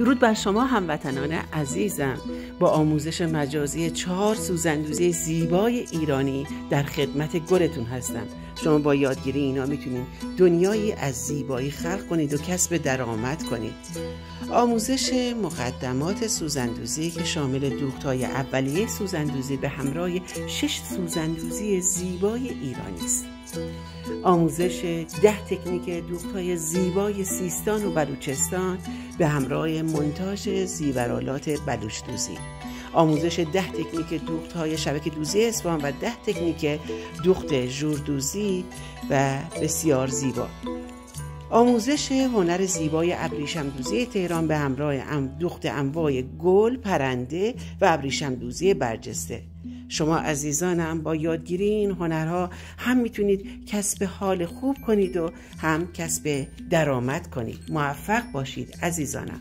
درود بر شما هموطنان عزیزم. با آموزش مجازی چهار سوزندوزی زیبای ایرانی در خدمت گلتون هستم. شما با یادگیری اینا می‌تونید دنیایی از زیبایی خلق کنید و کسب درآمد کنید. آموزش مقدمات سوزندوزی که شامل دوختای اولیه سوزندوزی به همراه شش سوزندوزی زیبای ایرانی است. آموزش ده تکنیک دوختای زیبای سیستان و بلوچستان به همراه منتاج زیورالات بلوچ دوزی آموزش ده تکنیک دوخت های شبکه دوزی اسفان و ده تکنیک دوخت دوزی و بسیار زیبا. آموزش هنر زیبای ابریشم دوزی تهران به همراه دوخت انواع گل، پرنده و ابریشم دوزی برجسته. شما عزیزانم با یادگیری این هنرها هم می‌تونید کسب حال خوب کنید و هم کسب درآمد کنید. موفق باشید عزیزانم.